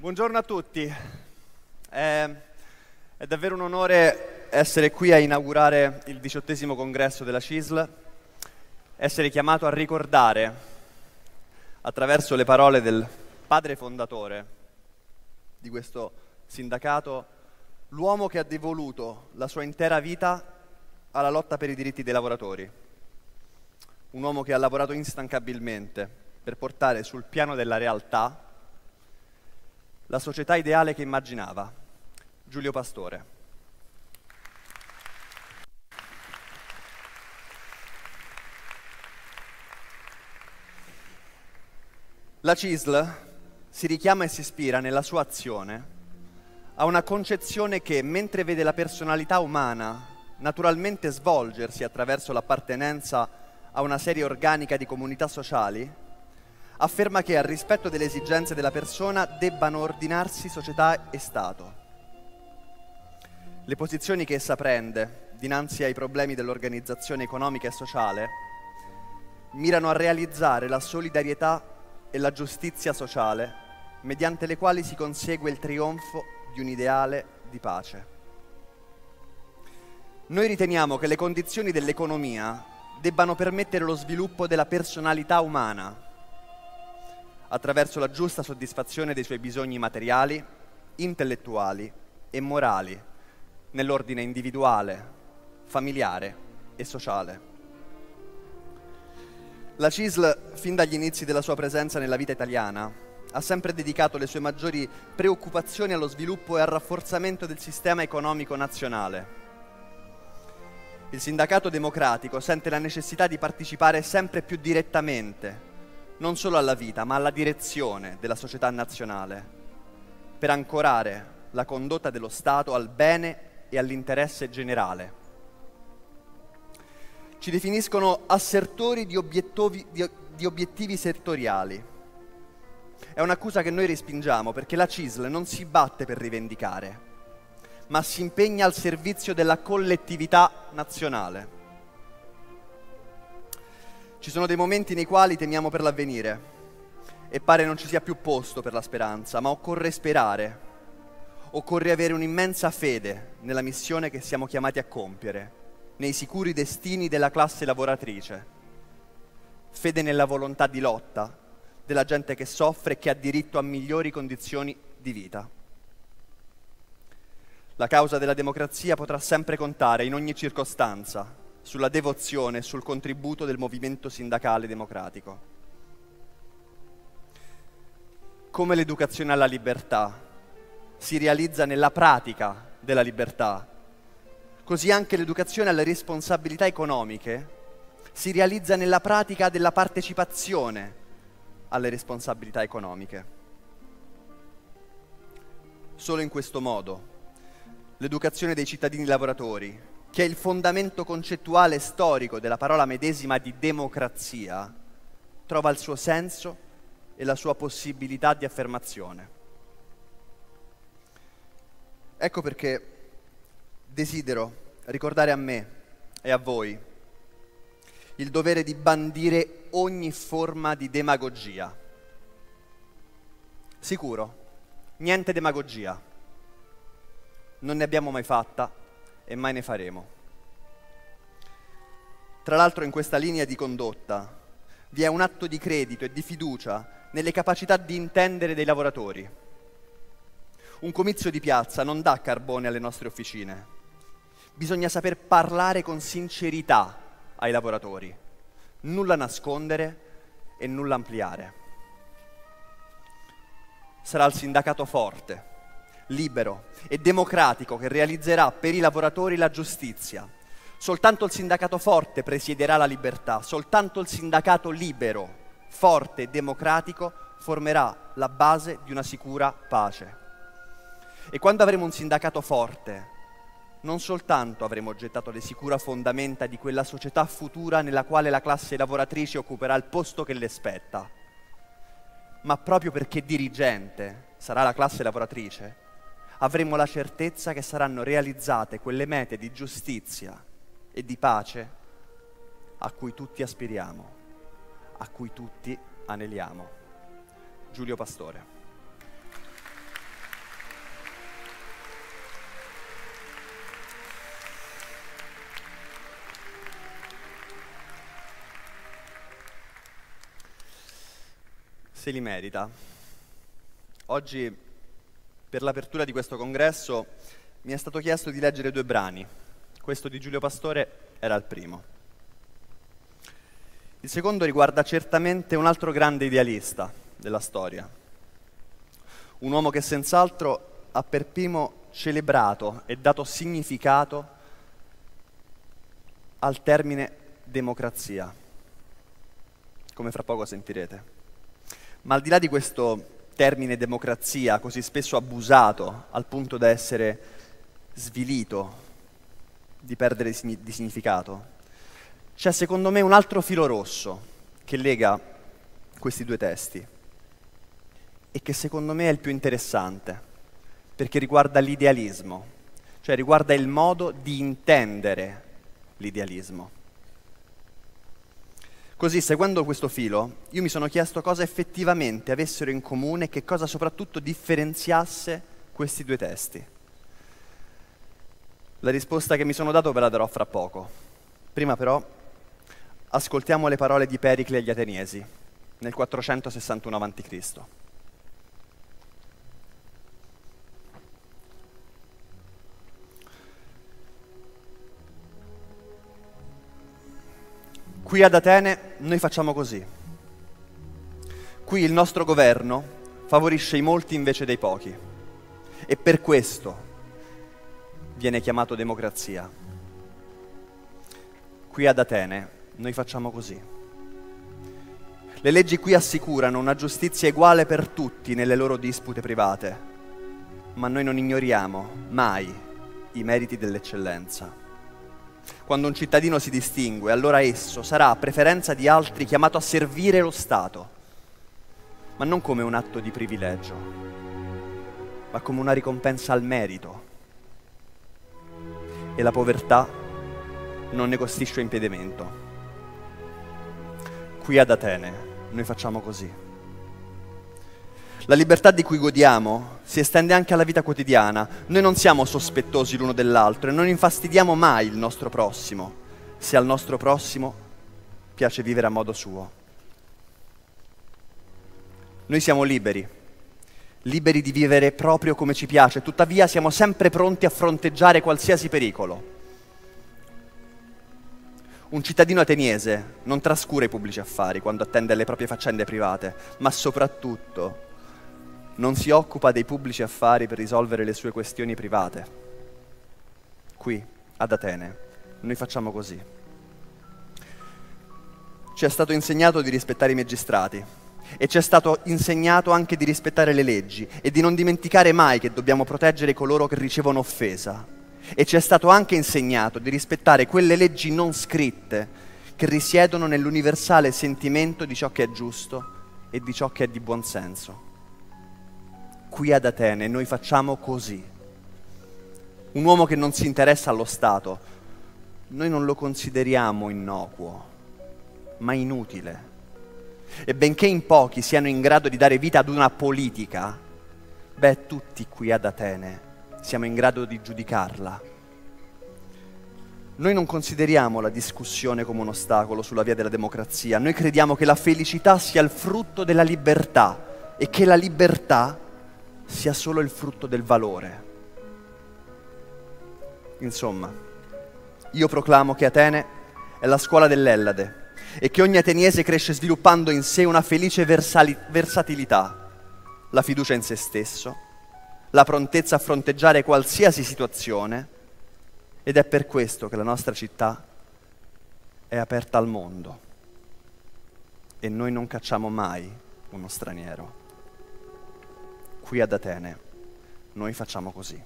Buongiorno a tutti. È, è davvero un onore essere qui a inaugurare il diciottesimo congresso della CISL, essere chiamato a ricordare, attraverso le parole del padre fondatore di questo sindacato, l'uomo che ha devoluto la sua intera vita alla lotta per i diritti dei lavoratori. Un uomo che ha lavorato instancabilmente per portare sul piano della realtà la società ideale che immaginava, Giulio Pastore. La CISL si richiama e si ispira nella sua azione a una concezione che, mentre vede la personalità umana naturalmente svolgersi attraverso l'appartenenza a una serie organica di comunità sociali, afferma che al rispetto delle esigenze della persona debbano ordinarsi società e Stato. Le posizioni che essa prende dinanzi ai problemi dell'organizzazione economica e sociale mirano a realizzare la solidarietà e la giustizia sociale mediante le quali si consegue il trionfo di un ideale di pace. Noi riteniamo che le condizioni dell'economia debbano permettere lo sviluppo della personalità umana attraverso la giusta soddisfazione dei suoi bisogni materiali, intellettuali e morali, nell'ordine individuale, familiare e sociale. La CISL, fin dagli inizi della sua presenza nella vita italiana, ha sempre dedicato le sue maggiori preoccupazioni allo sviluppo e al rafforzamento del sistema economico nazionale. Il sindacato democratico sente la necessità di partecipare sempre più direttamente non solo alla vita, ma alla direzione della società nazionale, per ancorare la condotta dello Stato al bene e all'interesse generale. Ci definiscono assertori di, di, di obiettivi settoriali. È un'accusa che noi respingiamo perché la CISL non si batte per rivendicare, ma si impegna al servizio della collettività nazionale. Ci sono dei momenti nei quali temiamo per l'avvenire e pare non ci sia più posto per la speranza, ma occorre sperare, occorre avere un'immensa fede nella missione che siamo chiamati a compiere, nei sicuri destini della classe lavoratrice, fede nella volontà di lotta della gente che soffre e che ha diritto a migliori condizioni di vita. La causa della democrazia potrà sempre contare in ogni circostanza sulla devozione e sul contributo del movimento sindacale democratico. Come l'educazione alla libertà si realizza nella pratica della libertà, così anche l'educazione alle responsabilità economiche si realizza nella pratica della partecipazione alle responsabilità economiche. Solo in questo modo l'educazione dei cittadini lavoratori che è il fondamento concettuale storico della parola medesima di democrazia, trova il suo senso e la sua possibilità di affermazione. Ecco perché desidero ricordare a me e a voi il dovere di bandire ogni forma di demagogia. Sicuro, niente demagogia. Non ne abbiamo mai fatta e mai ne faremo. Tra l'altro in questa linea di condotta vi è un atto di credito e di fiducia nelle capacità di intendere dei lavoratori. Un comizio di piazza non dà carbone alle nostre officine. Bisogna saper parlare con sincerità ai lavoratori, nulla nascondere e nulla ampliare. Sarà il sindacato forte libero e democratico che realizzerà per i lavoratori la giustizia. Soltanto il sindacato forte presiederà la libertà, soltanto il sindacato libero, forte e democratico formerà la base di una sicura pace. E quando avremo un sindacato forte, non soltanto avremo gettato le sicure fondamenta di quella società futura nella quale la classe lavoratrice occuperà il posto che le spetta, ma proprio perché dirigente sarà la classe lavoratrice, avremo la certezza che saranno realizzate quelle mete di giustizia e di pace a cui tutti aspiriamo, a cui tutti aneliamo. Giulio Pastore. Se li merita. Oggi per l'apertura di questo congresso, mi è stato chiesto di leggere due brani. Questo di Giulio Pastore era il primo. Il secondo riguarda certamente un altro grande idealista della storia, un uomo che senz'altro ha per primo celebrato e dato significato al termine democrazia, come fra poco sentirete. Ma al di là di questo termine democrazia, così spesso abusato al punto da essere svilito, di perdere di significato, c'è secondo me un altro filo rosso che lega questi due testi e che secondo me è il più interessante, perché riguarda l'idealismo, cioè riguarda il modo di intendere l'idealismo. Così, seguendo questo filo, io mi sono chiesto cosa effettivamente avessero in comune e che cosa soprattutto differenziasse questi due testi. La risposta che mi sono dato ve la darò fra poco. Prima però ascoltiamo le parole di Pericle agli Ateniesi nel 461 a.C. Qui ad Atene noi facciamo così. Qui il nostro governo favorisce i molti invece dei pochi e per questo viene chiamato democrazia. Qui ad Atene noi facciamo così. Le leggi qui assicurano una giustizia uguale per tutti nelle loro dispute private, ma noi non ignoriamo mai i meriti dell'eccellenza. Quando un cittadino si distingue, allora esso sarà a preferenza di altri chiamato a servire lo Stato, ma non come un atto di privilegio, ma come una ricompensa al merito. E la povertà non ne costituisce impedimento. Qui ad Atene noi facciamo così. La libertà di cui godiamo si estende anche alla vita quotidiana. Noi non siamo sospettosi l'uno dell'altro e non infastidiamo mai il nostro prossimo, se al nostro prossimo piace vivere a modo suo. Noi siamo liberi, liberi di vivere proprio come ci piace, tuttavia siamo sempre pronti a fronteggiare qualsiasi pericolo. Un cittadino ateniese non trascura i pubblici affari quando attende le proprie faccende private, ma soprattutto non si occupa dei pubblici affari per risolvere le sue questioni private. Qui, ad Atene, noi facciamo così. Ci è stato insegnato di rispettare i magistrati e ci è stato insegnato anche di rispettare le leggi e di non dimenticare mai che dobbiamo proteggere coloro che ricevono offesa. E ci è stato anche insegnato di rispettare quelle leggi non scritte che risiedono nell'universale sentimento di ciò che è giusto e di ciò che è di buon senso qui ad Atene noi facciamo così. Un uomo che non si interessa allo Stato, noi non lo consideriamo innocuo, ma inutile. E benché in pochi siano in grado di dare vita ad una politica, beh, tutti qui ad Atene siamo in grado di giudicarla. Noi non consideriamo la discussione come un ostacolo sulla via della democrazia, noi crediamo che la felicità sia il frutto della libertà e che la libertà sia solo il frutto del valore. Insomma, io proclamo che Atene è la scuola dell'Ellade e che ogni ateniese cresce sviluppando in sé una felice versali- versatilità, la fiducia in se stesso, la prontezza a fronteggiare qualsiasi situazione ed è per questo che la nostra città è aperta al mondo e noi non cacciamo mai uno straniero qui ad Atene noi facciamo così.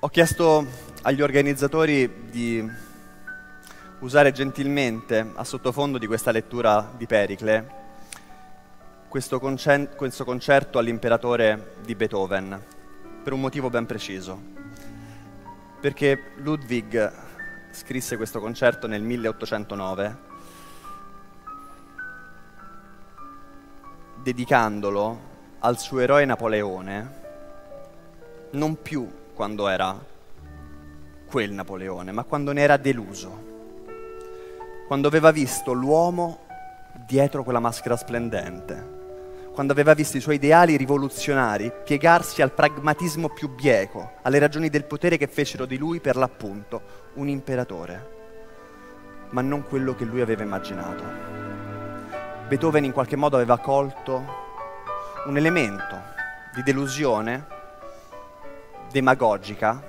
Ho chiesto agli organizzatori di usare gentilmente a sottofondo di questa lettura di Pericle questo, concerto all'imperatore di Beethoven per un motivo ben preciso. Perché Ludwig scrisse questo concerto nel 1809 dedicandolo al suo eroe Napoleone, non più quando era quel Napoleone, ma quando ne era deluso, quando aveva visto l'uomo dietro quella maschera splendente, quando aveva visto i suoi ideali rivoluzionari piegarsi al pragmatismo più bieco, alle ragioni del potere che fecero di lui per l'appunto un imperatore, ma non quello che lui aveva immaginato. Beethoven in qualche modo aveva colto un elemento di delusione demagogica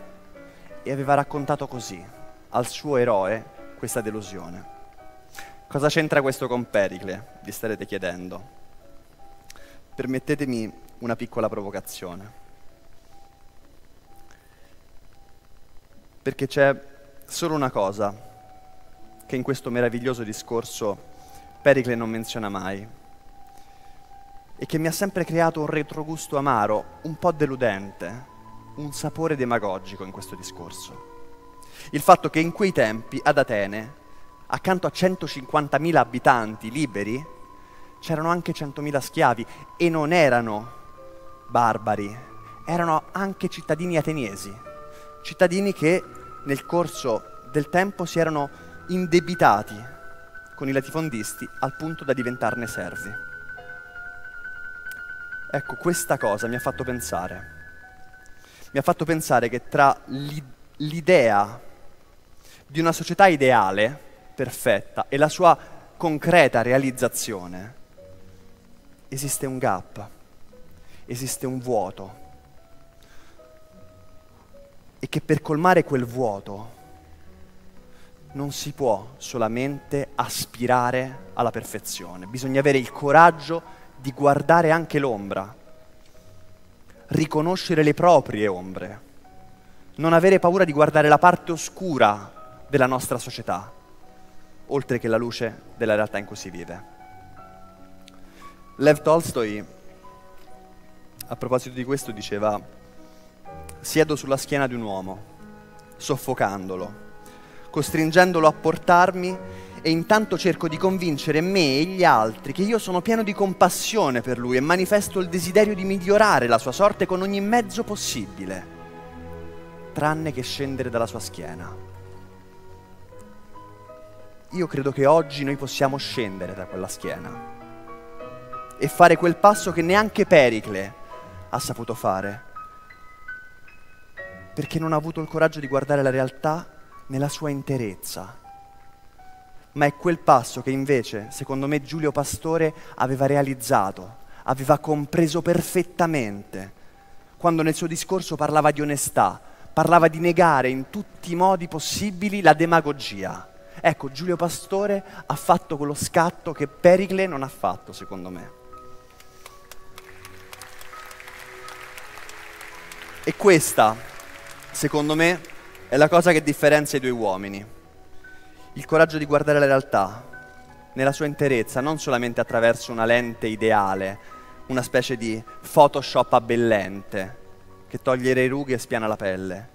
e aveva raccontato così al suo eroe questa delusione. Cosa c'entra questo con Pericle? Vi starete chiedendo. Permettetemi una piccola provocazione. Perché c'è solo una cosa che in questo meraviglioso discorso Pericle non menziona mai e che mi ha sempre creato un retrogusto amaro, un po' deludente, un sapore demagogico in questo discorso. Il fatto che in quei tempi ad Atene, accanto a 150.000 abitanti liberi, c'erano anche 100.000 schiavi e non erano barbari, erano anche cittadini ateniesi, cittadini che nel corso del tempo si erano indebitati con i latifondisti al punto da diventarne servi. Ecco, questa cosa mi ha fatto pensare mi ha fatto pensare che tra l'idea di una società ideale, perfetta, e la sua concreta realizzazione, esiste un gap, esiste un vuoto. E che per colmare quel vuoto non si può solamente aspirare alla perfezione, bisogna avere il coraggio di guardare anche l'ombra riconoscere le proprie ombre, non avere paura di guardare la parte oscura della nostra società, oltre che la luce della realtà in cui si vive. Lev Tolstoi, a proposito di questo, diceva, siedo sulla schiena di un uomo, soffocandolo, costringendolo a portarmi e intanto cerco di convincere me e gli altri che io sono pieno di compassione per lui e manifesto il desiderio di migliorare la sua sorte con ogni mezzo possibile, tranne che scendere dalla sua schiena. Io credo che oggi noi possiamo scendere da quella schiena e fare quel passo che neanche Pericle ha saputo fare, perché non ha avuto il coraggio di guardare la realtà nella sua interezza ma è quel passo che invece, secondo me, Giulio Pastore aveva realizzato, aveva compreso perfettamente, quando nel suo discorso parlava di onestà, parlava di negare in tutti i modi possibili la demagogia. Ecco, Giulio Pastore ha fatto quello scatto che Pericle non ha fatto, secondo me. E questa, secondo me, è la cosa che differenzia i due uomini il coraggio di guardare la realtà nella sua interezza, non solamente attraverso una lente ideale, una specie di Photoshop abbellente che toglie le rughe e spiana la pelle,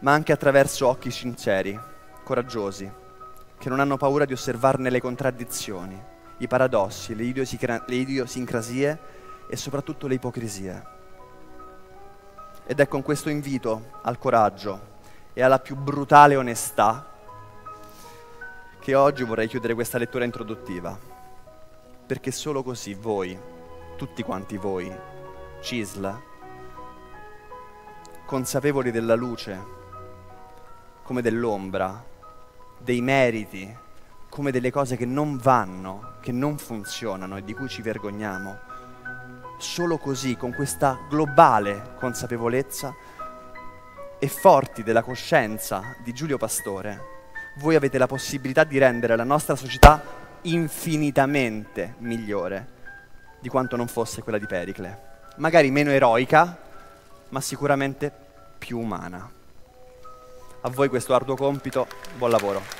ma anche attraverso occhi sinceri, coraggiosi, che non hanno paura di osservarne le contraddizioni, i paradossi, le, idiosincra- le idiosincrasie e soprattutto le ipocrisie. Ed è con questo invito al coraggio e alla più brutale onestà che oggi vorrei chiudere questa lettura introduttiva, perché solo così voi, tutti quanti voi, Cisla, consapevoli della luce come dell'ombra, dei meriti come delle cose che non vanno, che non funzionano e di cui ci vergogniamo, solo così, con questa globale consapevolezza e forti della coscienza di Giulio Pastore, voi avete la possibilità di rendere la nostra società infinitamente migliore di quanto non fosse quella di Pericle. Magari meno eroica, ma sicuramente più umana. A voi questo arduo compito, buon lavoro.